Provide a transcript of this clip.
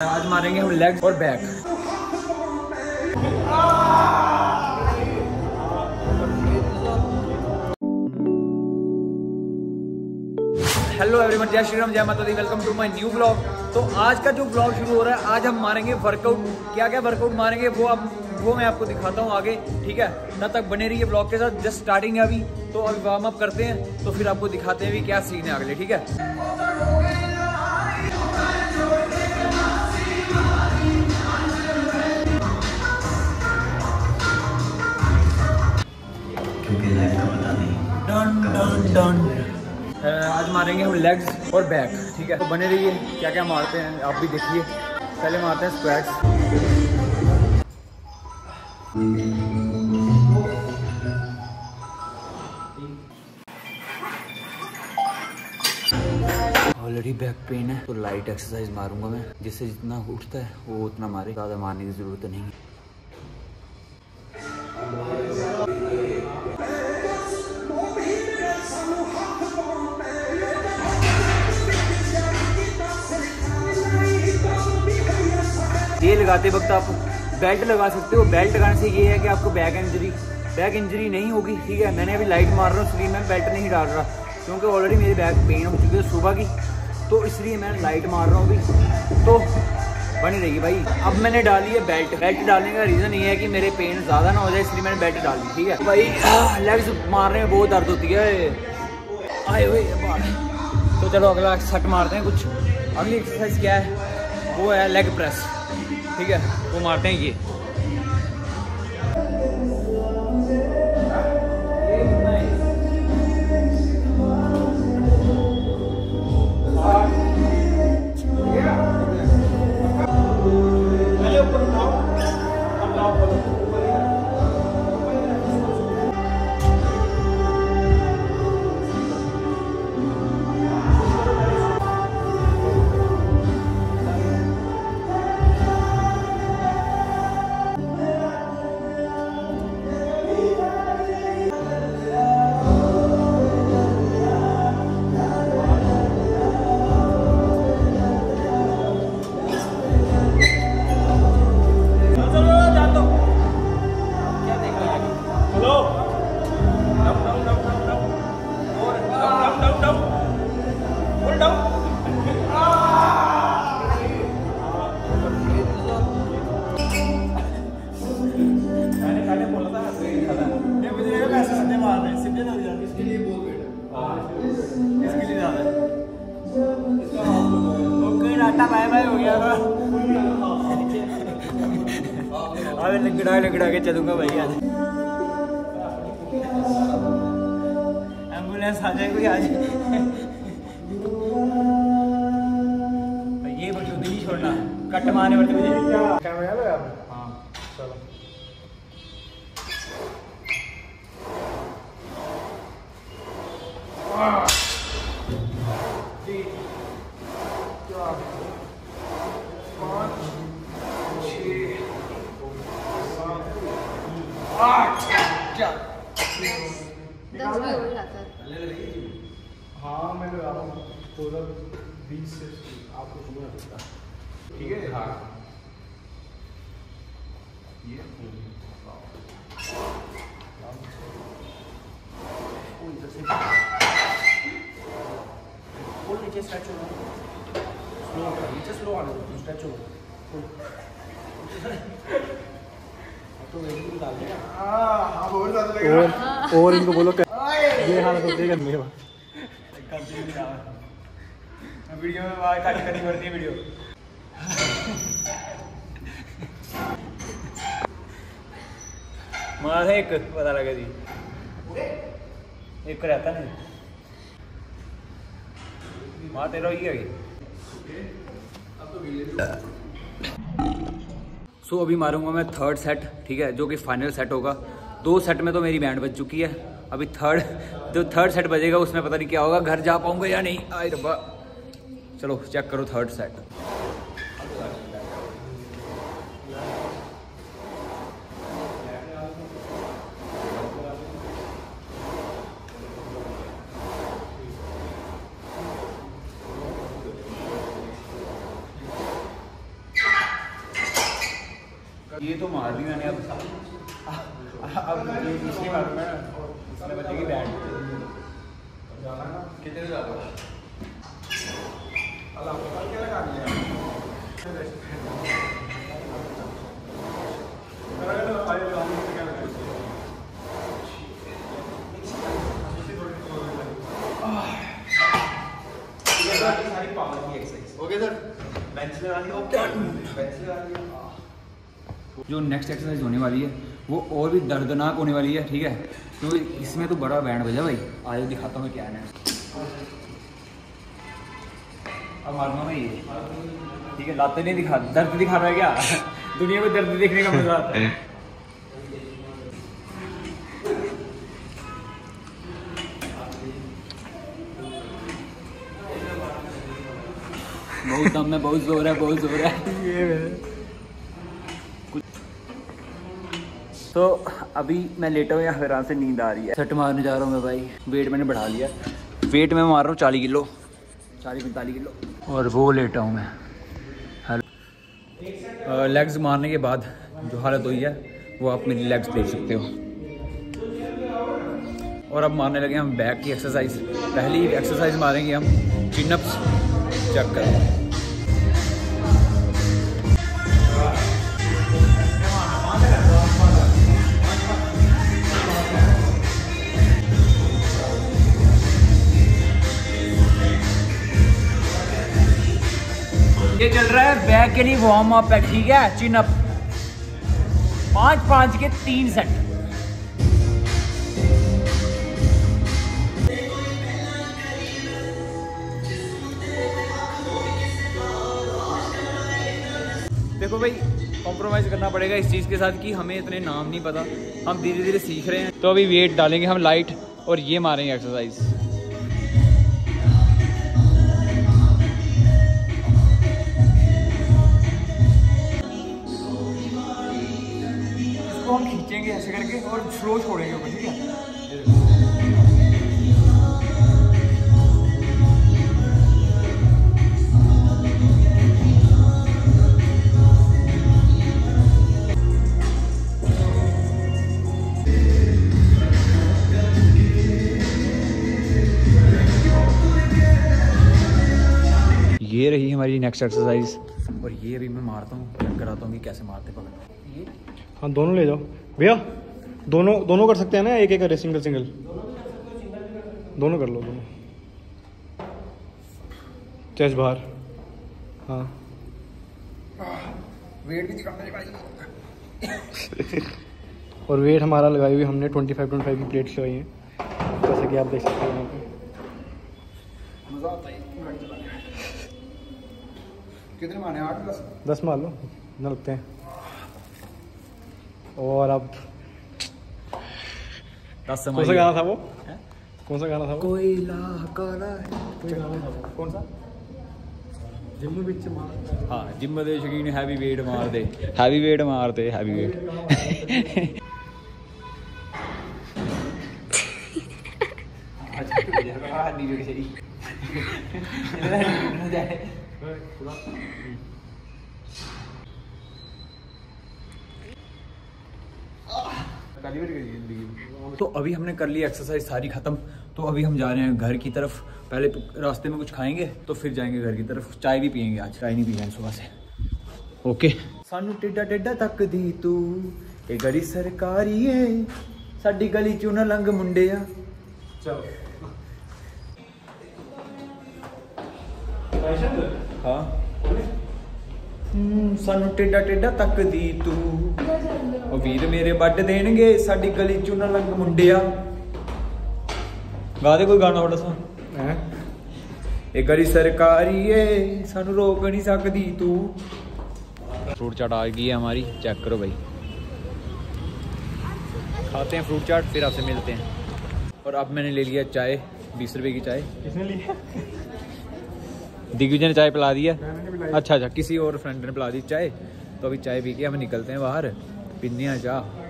आज मारेंगे हम लेग और बैक। हेलो एवरीवन जय श्री राम जय माता दी welcome to my new blog तो आज का जो ब्लॉग शुरू हो रहा है, आज हम मारेंगे वर्कआउट क्या क्या वर्कआउट मारेंगे, वो अब वो मैं आपको दिखाता हूँ आगे, ठीक है? तब तक बने रहिए ब्लॉग के साथ जस्ट स्टार्टिंग है अभी। तो अभी वार्म अप करते हैं तो फिर आपको दिखाते हैं भी क्या सीन है अगले ठीक है? लाइफ का पता नहीं। डन डन डन आज मारेंगे हम लेग्स और बैक ठीक है? तो बने रहिए क्या क्या मारते हैं आप भी देखिए। पहले मारते हैं स्क्वैट्स ऑलरेडी बैक पेन है तो लाइट एक्सरसाइज मारूँगा मैं। जिससे जितना उठता है वो उतना मारे ज़्यादा मारने की ज़रूरत नहीं है। ये लगाते वक्त आप बेल्ट लगा सकते हो। बेल्ट लगाने से ये है कि आपको बैक इंजरी बैक इंजरी नहीं होगी, ठीक है? मैंने अभी लाइट मार रहा हूँ, इसलिए मैं बेल्ट नहीं डाल रहा, क्योंकि ऑलरेडी मेरी बैक पेन हो चुकी है सुबह की। तो इसलिए मैं लाइट मार रहा हूँ अभी। तो बनी रहेगी भाई। अब मैंने डाली है बेल्ट बेल्ट डालने का रीज़न ये है कि मेरे पेन ज़्यादा ना हो जाए, इसलिए मैंने बेल्ट डाली, ठीक है? भाई लेग्स मारने में बहुत दर्द होती है। आए हुए तो चलो अगला सट मारते हैं कुछ। अगली एक्सरसाइज क्या है? वो है लेग प्रेस ठीक है? वो मारते हैं ये। अबे लगड़ा लगड़ा के चलूँगा भाई आज एंबुलेंस आ जाए कोई आज ये बड़ी उधर ही छोड़ना कट मारने पड़ते मुझे कैमरा लगा हाँ चलो दस भी हो जाता है हाँ मैं लगा रहा हूँ टोटल बीस से आपको शुरू हो सकता ठीक है? हाँ। ये? फुल नीचे स्ट्रेच हो स्लो नीचे स्लो आने दो स्ट्रेच हो तो वेट भी डाल देगा हाँ और और इनको बोलो ये हालत है बाद वीडियो में आवाज़ कट करनी पड़ती है वीडियो। मार एक पता लगा जी। एक रहता नहीं। मार तेरा ही है। सो so, अभी मारूँगा मैं थर्ड सेट ठीक है जो कि फाइनल सेट होगा। दो सेट में तो मेरी बैंड बज चुकी है। अभी थर्ड जो थर्ड सेट बजेगा उसमें पता नहीं क्या होगा घर जा पाऊँगा या नहीं? आई रब्बा। चलो चेक करो थर्ड सेट ये तो मार दी मैंने अब। अब ये इसलिए मारूँगा ना इसमें बचेगी बैंड कितने हो? जो नेक्स्ट एक्सरसाइज होने वाली है, वो और भी दर्दनाक होने वाली है, ठीक है? क्योंकि इसमें तो बड़ा बैंड बजा भाई। आज दिखाता हूँ क्या है। अब मारूँगा मैं ये। ठीक है लाते नहीं दिखा दर्द दिखा रहा है क्या? दुनिया में दर्द देखने का मज़ा आता है। बहुत दम है बहुत ज़ोर है बहुत ज़ोर है। तो अभी मैं लेटा हूँ यहाँ आराम से नींद आ रही है। सट मारने जा रहा हूँ मैं भाई वेट मैंने बढ़ा लिया। वेट मैं मार रहा हूँ चालीस किलो चालीस पैंतालीस किलो। और वो लेटा हूँ मैं। हेलो लेग्स मारने के बाद जो हालत हुई है, वो आप मेरी लेग्स देख सकते हो। और अब मारने लगे हम बैक की एक्सरसाइज पहली एक्सरसाइज मारेंगे हम चिनअप्स चेक करें। ये चल रहा है बैक के लिए वार्म अप है ठीक है? चिन अप पाँच पाँच के तीन सेट देखो भाई कॉम्प्रोमाइज़ करना पड़ेगा इस चीज़ के साथ कि हमें इतने नाम नहीं पता। हम धीरे धीरे सीख रहे हैं। तो अभी वेट डालेंगे हम लाइट और ये मारेंगे एक्सरसाइज ऐसे करके और स्लो छोड़ेंगे ऊपर ठीक है? ये रही हमारी नेक्स्ट एक्सरसाइज और ये अभी मैं मारता हूँ चेक कराता हूँ कि कैसे मारते पकड़। ये हाँ दोनों ले जाओ। भैया दोनों दोनों कर सकते हैं ना? एक एक करे सिंगल सिंगल दोनों कर लो दोनों। चेस्ट बाहर। हाँ। वेट भी और वेट हमारा लगाई हुई हमने ट्वेंटी फाइव ट्वेंटी फाइव की प्लेट्स लगाई हैं। जैसे कि आप देख सकते हैं यहाँ पे। मज़ा आता है। कितने मारने आठ दस? दस मार लो। न लगते हैं। और अब दस कौन सा गाना था वो हैं? कौन सा गाना था वो कोयला काला है कोई गाना था वो। कौन सा जिम ਵਿੱਚ ਮਾਰ ਹਾਂ ਜਿੰਮ ਦੇ ਸ਼ੌਕੀਨ ਹੈਵੀ weight ਮਾਰਦੇ ਹੈਵੀ weight ਮਾਰਦੇ ਹੈਵੀ weight तो अभी हमने कर ली एक्सरसाइज सारी खत्म तो अभी हम जा रहे हैं घर की तरफ पहले रास्ते में कुछ खाएंगे तो फिर जाएंगे घर की तरफ चाय भी पियेंगे आज चाय नहीं पी है सुबह से ਓਕੇ ਸਾਨੂੰ ਟੇਡਾ ਟੇਡਾ ਤੱਕਦੀ ਤੂੰ ਇਹ ਗਲੀ ਸਰਕਾਰੀ ਏ ਸਾਡੀ ਗਲੀ ਚੋਂ ਨਾ ਲੰਘ ਮੁੰਡਿਆ चलो ਹਾਂ ਹੂੰ ਸਾਨੂੰ ਟੇਡਾ ਟੇਡਾ ਤੱਕਦੀ ਤੂੰ ਉਹ ਵੀਰ ਮੇਰੇ ਵੱਡ ਦੇਣਗੇ ਸਾਡੀ ਗਲੀ ਚੋਂ ਨਾ ਲੰਘ ਮੁੰਡਿਆ ਗਾ ਦੇ ਕੋਈ ਗਾਣਾ ਥੋੜਾ ਸਾ हैं ਇਹ ਗਲੀ ਸਰਕਾਰੀ ਏ ਸਾਨੂੰ ਰੋਕ नहीं सकती तू फ्रूट चाट आ गई है हमारी चेक करो भाई खाते हैं फ्रूट चाट फिर आपसे मिलते हैं और अब मैंने ले लिया चाय बीस रुपए की चाय किसने लिया दिग्विजय ने चाय पिला दी है मैंने पिलाई। अच्छा अच्छा किसी और फ्रेंड ने पिला दी चाय तो अभी चाय पी के हम निकलते हैं बाहर पीने हैं चाह